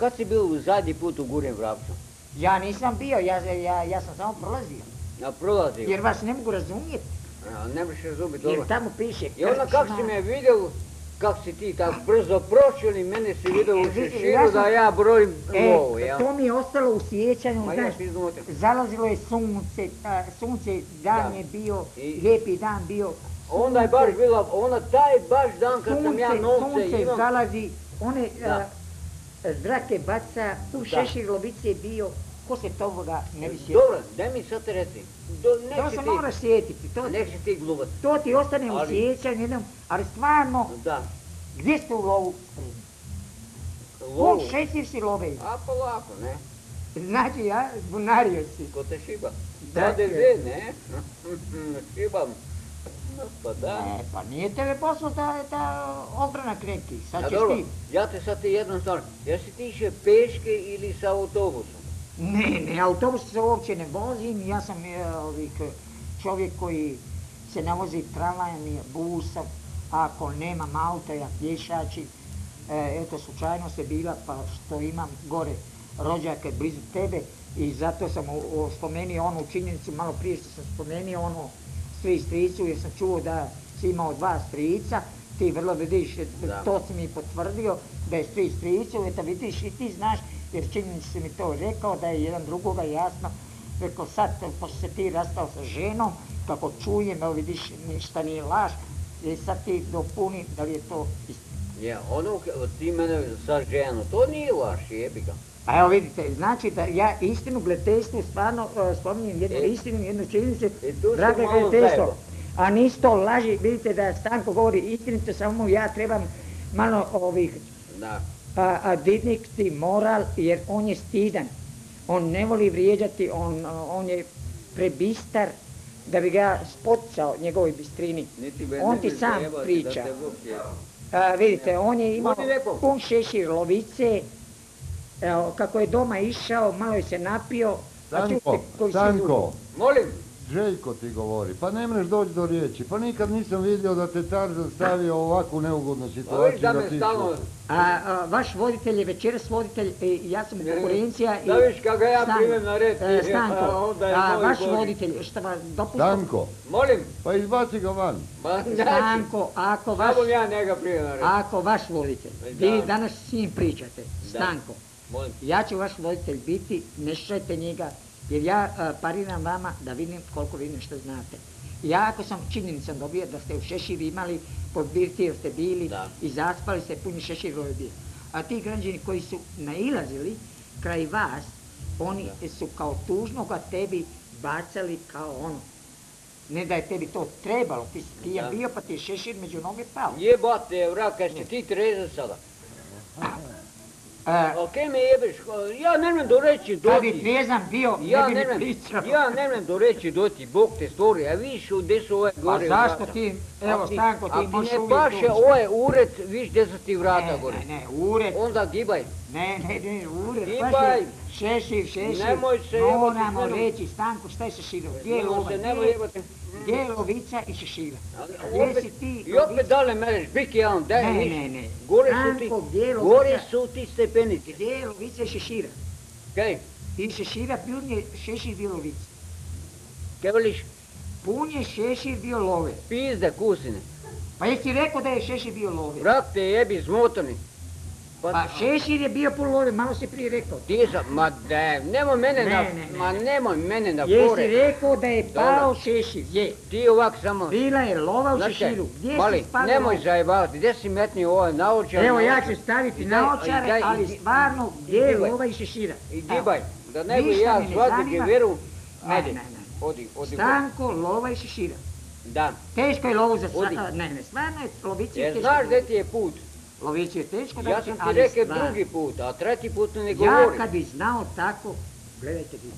kad si bio zadnji put u Gurjem Vrapcu? Ja nisam bio, ja, ja, ja sam samo prolazio. Ja prolazio. Jer vas ne mogu razumjeti. A, ne možeš razumjeti dobro. Jer tamo piše I onda kak si me vidio, kak si ti tako brzo prošao i mene si vidio u E, šeširu ja sam- da ja brojim E, lovu, ja. to mi je ostalo u sjećanju, Ma znaš, ja zalazilo je sunce, sunce, dan Da. je bio, I- lijepi dan bio. Onda je baš sunce, bila, onda taj baš dan kad sam ja sunce, novce sunce imam. zalazi, one Da. A, zrake baca, Da. šešir lovice je bio, ko se toga ne bi sjetio. Dobro, daj mi sad reci. Do, To se ti, moraš sjetiti, to, neće ti glubat. to ti ostane u Ali- sjećanju jednom, ali stvarno, Da. gdje ste u lovu? Lovu. Šešir si love. A polako, ne? Znači, ja, zbunario si. Ko te šiba? Da, ne? Šibam. Pa da. E, pa nije tebe poslao ta, ta obrana kreki, sad ćeš dobro, ti. ja te sad te jednu stvar. Jesi ti išao peške ili sa autobusom? Ne, ne, autobus se uopće ne vozim, ja sam e, ovih, e, čovjek koji se ne vozi tramvajem i busom, ako nemam auto, ja pješači. E, eto, slučajno se bila, pa što imam gore rođake blizu tebe i zato sam spomenio onu činjenicu, malo prije što sam spomenio ono stri stricu, jer sam čuo da si imao dva strica, ti vrlo vidiš, e, Da. to si mi potvrdio, da je stri stricu, eto vidiš i ti znaš, jer činjenici si mi to rekao, da je jedan drugoga jasno, rekao sad, pošto se ti rastao sa ženom, kako čujem, evo vidiš, ništa nije laž, i sad ti dopuni da li je to istina. Ja, ono, ti mene sa ženom, to nije laž, jebi ga. A evo vidite, znači da ja istinu gledateljstvu stvarno uh, spominjem jednu E. istinu, jednu činjenicu, E, gledateljstvo. zajebo. A nisu to laži, vidite da Stanko govori istinito, samo ja trebam malo ovih Da. a, a, dignuti moral jer on je stidan. On ne voli vrijeđati, on, je prebistar da bi ga spoticao njegovoj bistrini. On ti sam priča. A, vidite, on je imao pun šešir lovice, evo, kako je doma išao, malo je se napio, čujte Stanko, Stanko. Molim, Željko ti govori, pa ne mreš doći do riječi, pa nikad nisam vidio da te Tarzan stavio u ovakvu neugodnu situaciju da da me stalno... A, a, vaš voditelj je večeras voditelj, i ja sam konkurencija i... Da vidiš kako ja Stan- primem na red, e, a Stanko, onda je a, moj vaš voditelj, šta vas dopušta? Stanko, Molim, pa izbaci ga van. znači, Stanko, ako vaš, samo ja njega primem na red. ako vaš voditelj, Da. vi danas s njim pričate, Da. Molim. ja ću vaš voditelj biti, ne slušajte njega, jer ja a, pariram vama da vidim koliko vi nešto znate. Ja ako sam činjenicom dobio da ste u šešir imali, pod birtijom ste bili Da. i zaspali ste puni šešir bio. A ti građani koji su nailazili kraj vas, oni su kao tužnoga tebi bacali kao ono. Ne da je tebi to trebalo, ti si ti Da. bio pa ti je šešir među noge pao. Jebate, vrak, kaj si ti trezan sada? E, A kaj me jebeš? Ja ne znam do reći do kad bi ti. trijezan bio, Ja ne bi mi pričao. ja ne znam do reći do ti, Bog te stvori, a viš gdje su ove Pa gore zašto vrata. ti, evo Ako ti- Stanko, ti Ako možeš ne uvijek paše ovaj ured, viš gdje su ti vrata gore. Ne, ne, ured, Onda gibaj. ne, ne, ne, ured, Gibaj. šešir, šešir, Nemoj se jebati moramo reći, Stanko, šta je šeširom, gdje je Nemoj lova, se, gdje nemoj je- jebati. Gdje je lovica i šešira? Gdje si ti, I opet dale mereš, biki jedan, daj Ne, ne, ne. Gore su ti, Stanko, gdje je gore lovica? su ti stepenici. Gdje je lovica i šešira? Kaj, I šešira pun je šešir bio lovica. kaj veliš? Pun je šešir bio love. Pizde, kusine. Pa jesi rekao da je šešir bio love? Vrak te jebi zmotani. Pa šešir je bio pun love, malo si prije rekao. Ti sam, ma daj, nemoj mene Ne, na, ne, ne. ma nemoj mene na Jesi fore. rekao da je pao šešir? Je. Ti ovak samo, Bila je lova u šeširu. Gdje Mali, si spavio nemoj zajebavati, gdje si metnio ovaj naočar? Evo ja ću staviti naočare, ali stvarno gdje je lova i šešira? I gibaj, da ne bi ja zvati geveru. Ne, Ajde, ne, ne. odi, odi. Stanko, lova i šešira. Da. Teško je lovu za. Ne, ne, stvarno je lovici Jer znaš gdje ti je put? Lovici je teško Ja dobiti, sam ti rekao drugi put, a treći put ne Ja govori. kad bi znao tako, gledajte vi,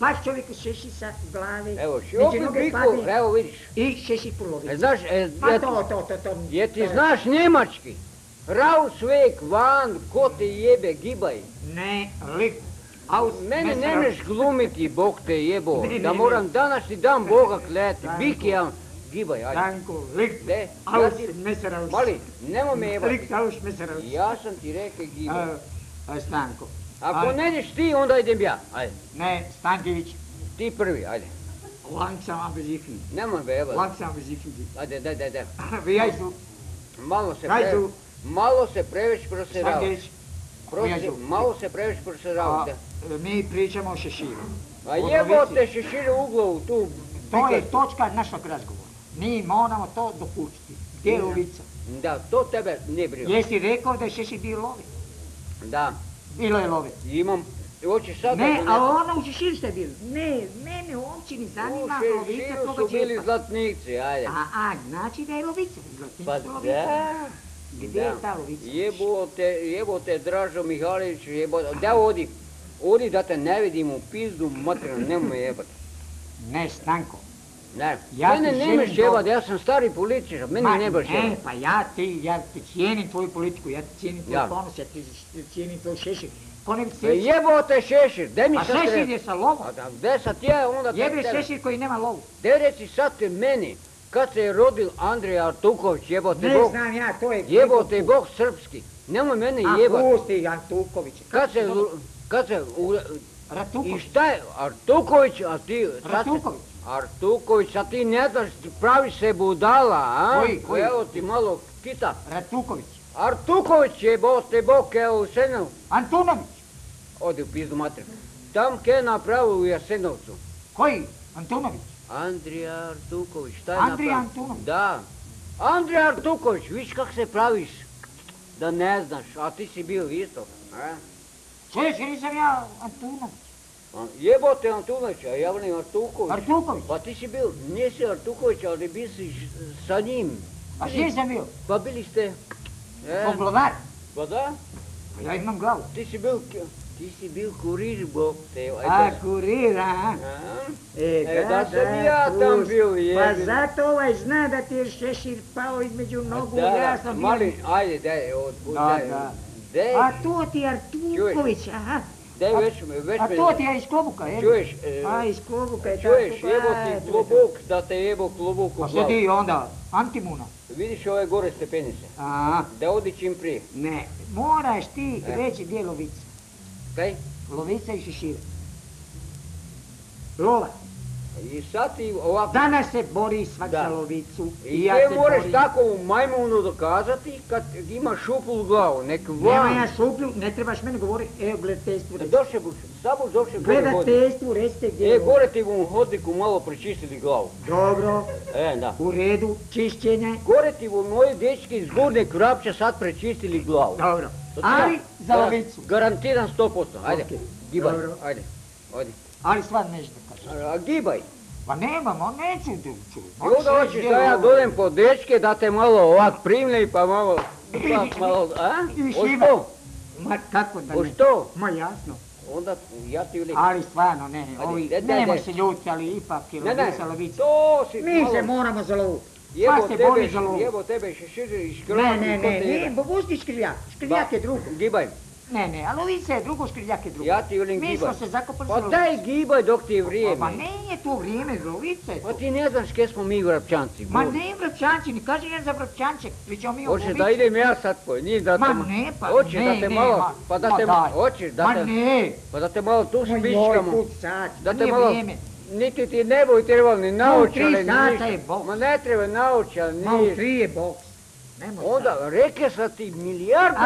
baš čovjek šeši sa glave, Evo, među opet noge biku, evo vidiš. i šeši po E, lovici. znaš, e, Pa je, to, to, to, to. je ti to- znaš njemački? Rausweg, van, ko te jebe, gibaj. Ne, lik, Mene ne mreš glumiti, Bog te jebo, Ne, ne, da moram današnji dan Boga kleti. Biki ja, gibaj, ajde. Danko, lik, De, ja aus, ti, meseraus. mali, nemoj me jebati. Lik, aus, meseraus. Ja sam ti rekao gibaj. Stanko. Ako Aj. ne ideš ti, onda idem ja. Ajde, Ne, Stankević, ti prvi, ajde. langsam bezifni. Nemoj be, evo. Langsam bezifni. Ajde, daj, daj, daj. Vijaj su, Malo se pre... Malo se previše prosirava. Stankević, Prosi, malo se previše prosirava. a, mi pričamo o šeširu. A jebote šešire u glavu tu. To je točka našeg razgovora. Mi moramo to dopustiti. Gdje je Lovica? Da, to tebe ne brine. Jesi rekao da je šešir bio lovi? Da, Bilo je lovi. imam, hoćeš sad Ne, ali ono u šeširu ste bili. Ne, mene uopće ne U zanima lovica šeširu toga su bili zlatnici, ajde. A, a, znači da je lovica. Pa lovica. da. Gdje je ta lovica? Jebote, jebote, Dražo Mihalić, jebote. Da odi, odi da te ne vidim u pizdu, materinu, nemoj jebati. Ne, Stanko. Ne, Ja mene želim jebat, ja sam stari političar, mene Ma ne baš ne, pa ja ti, ja ti cijenim tvoju politiku, ja ti cijenim tvoj Ja. ponos, ja ti cijenim tvoj šešir. Ko ne bi Pa se... Jebote šešir, daj mi Pa sad šešir reći. je sa lovom. A gde sad je onda tebe? šešir koji nema lovu. Daj reci sad ti meni, kad se je rodil Andrej Artuković, jebote Ne Bog, znam ja, to je... jebote Bog srpski, nemoj mene A jebat. pusti Antuković. Kad se, kad se, u- I Ratuković. šta je, Artuković, a ti, Ratuković. Artuković, a ti ne znaš, pravi se budala, a? Koji, koji? Evo ti malo kita. Ratuković. Artuković je boste bok, evo u Senu, Antunović. odi u pizdu mater. Tam ke napravio u Jasenovcu. Koji? Antunović. Andrija Artuković, šta je Andrija napravio? Antunović. Da. Andrija Artuković, viš kak se praviš, da ne znaš, a ti si bio isto, a? Čuješ, nisam ja Antunović. A, Jebote Antunović, a ja volim Artuković. Artuković. Pa ti si bio, nisi Artuković, ali bi si sa njim. A gdje sam bio? Pa bili ste... E, Poglavar. pa da, Pa ja imam glavu. ti si bil, ti si bil kurir, bog te. A, kurira, a? A? E, E, da sam ja tam bio, Pa jebi. zato ovaj zna da ti je šešir pao između nogu, Da, ja da, sam mali, ajde, daj, od, od, Da, daj, da. daj, A to ti je Artuković, aha. Daj, već me, već A to ti je iz Klobuka, je? čuješ, e, A, iz Klobuka je čuješ, tako, jebo pa, ti to je klobuk, da te jebo klobuk u Pa glavu. sjedi onda, Antimuna. Vidiš ove gore stepenice, A, da odi čim prije, ne, moraš ti E. reći gdje je lovica. kaj? Lovica i šešira. Lova. I sad ti ovako, Danas se bori svak Da. za lovicu. I ja te moraš borim. tako dokazati kad ima šupu u glavu, nek Nema van. ja šuplju, ne trebaš meni govoriti, evo gledateljstvu reći. Došle bu, samo došle gore hodnik. Gledateljstvu recite gdje E, gore ti u hodniku malo prečistili glavu. Dobro, E, da. u redu, čišćenje. Gore ti u moji dečki iz Gornjeg Krapća sad prečistili glavu. Dobro. To Ali za lovicu. Garantiram 100%. Ajde, gibaj, ajde, ajde. Ali stvarno nešto. A, gibaj. Pa nemamo, neću da. I onda hoćeš da ja dolem po dečke da te malo ovak primlje pa malo, a? I O šiva. što? Ma kako da O ne? što? Ma jasno. Onda ja ti uvijek. Ali stvarno ne, ovi, daj. se ljuti, ali ipak je lovica lovica. to si Mi malo- se moramo za lovu. Jebo tebe, jebo tebe šešir i Ne, ne, ne, ne, pusti škriljak. Škriljak je drugo. Gibaj, Ne, ne, a lovica je drugo, škriljak je drugo. ja ti velim Mi gibaj. smo se zakopali za Pa daj gibaj dok ti je Pa vrijeme. nije to vrijeme, lovica je Pa ti ne znaš kje smo mi vrapčanci. Ma ne vrapčanci, ne kaže jedan za vrapčanček, pričamo mi o Hoćeš da idem ja sad po njih, da te... Ma ne, pa Hoćeš ne, da te ne, malo, ma- pa da ma te, daj. hoćeš da Ma te, ne, pa da te malo tu ma sad, Da te nije malo, vrijeme. niti ti ne boju trebali ni naočale, tri ni sata ništa. je boks. Ma ne treba naočale, Ma u tri je boks. Nemoj sad. Onda, reke sam ti milijardu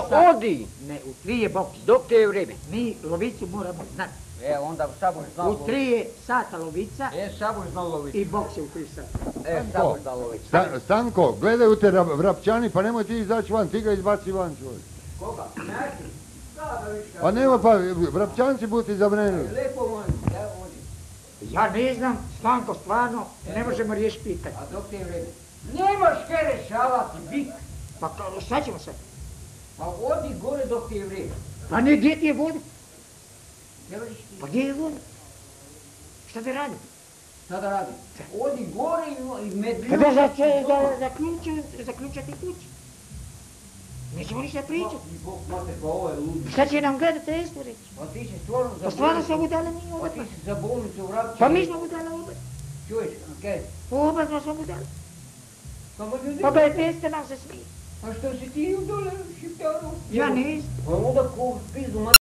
sata. odi, Ne, u tri je boks. dok te je vrijeme. Mi lovicu moramo znati. E, onda Sabor znao U tri je sata lovica E, Sabor znao loviti. i boks je u tri sata. E, Sabor znao. Sta- Stanko, gledaju te rap- vrapčani, pa nemoj ti izaći van, ti ga izbaci van čovjek. Koga? Viš Pa nema pa, vrapčanci budu ti zabranili. Lepo molim, ja vodim. Ja ne znam, Stanko, stvarno, ne možemo riješiti pitanje. A dok te je vrijeme. Nemaš kaj rešavati, bik. Pa šta ćemo sad? Pa odi gore dok ti je vrijeme. Pa ne, gdje ti je voda? Ti. Pa gdje je voda? Šta da radim? Šta da radi? Odi gore i, i medlju. Kada za, zaključu, zaključati kući. Nećemo ništa pričati. Pa ludi. Šta će nam gledateljstvo reći? Pa ti si stvarno za Pa stvarno bolnicu- sam udala mi Pa oba ti dva. si za bolnicu Vrapčanu. Pa mi smo udala oba. Čuješ, okej. Oba dva smo udala. Samo ljudi. Pa gledateljstvo nam se smije. A što si ti dole šiptaru? Ja nisam. Pa onda ko pizdu